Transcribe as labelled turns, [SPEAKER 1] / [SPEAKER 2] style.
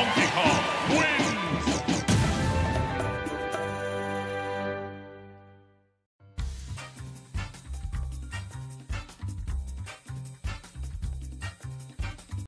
[SPEAKER 1] Donkey Kong wins.